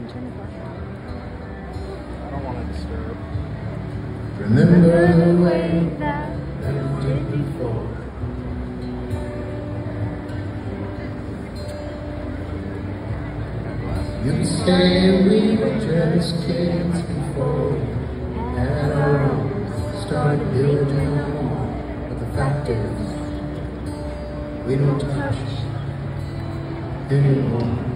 I don't want to disturb. Remember the way that you did before. You say we were just kids before, and our own started building a. But the fact is, we don't touch anymore.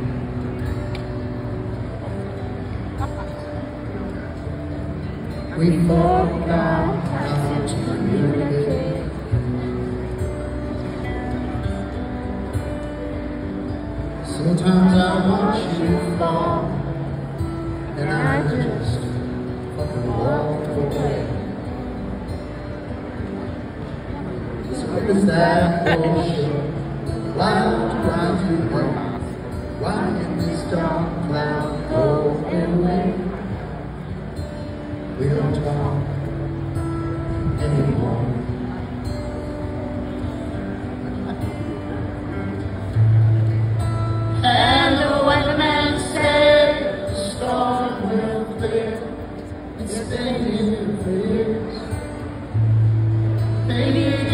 We forgot how to communicate. Sometimes I watch you fall, and I just fucking walk away. So what is that bullshit? Why drive you home? Why did this dark cloud Anymore. And the weatherman said the storm will clear. It's been years. Maybe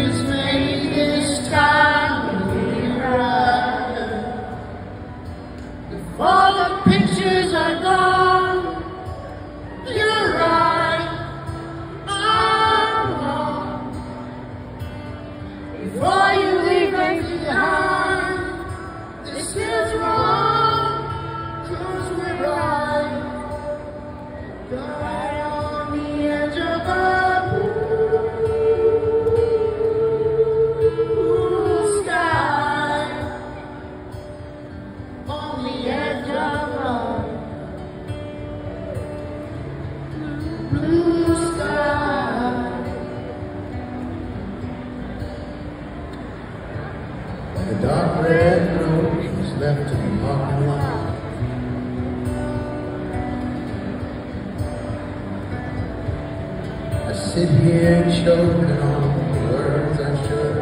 sit here choking on the words I should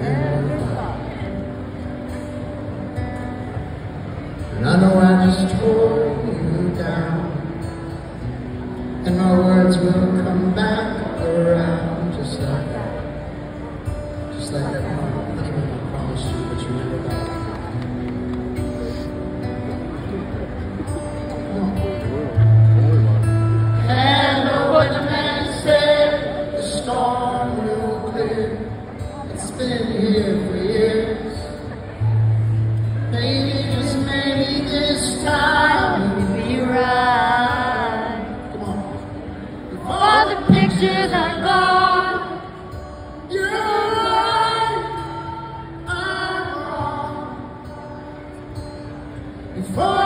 never. And I know I just tore you down. And my words will been here for years. Maybe, just maybe this time we'll be right. Come on. All the pictures are gone. You're right. I'm. Before